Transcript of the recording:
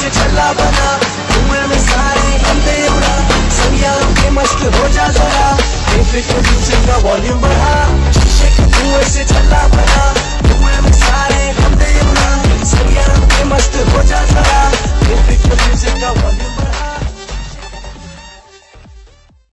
से चला बना। कुएँ में सारे बंदे उड़ा संज्ञा के मस्त हो जा जरा। बेफिक्र म्यूज़िक का वॉल्यूम बढ़ा।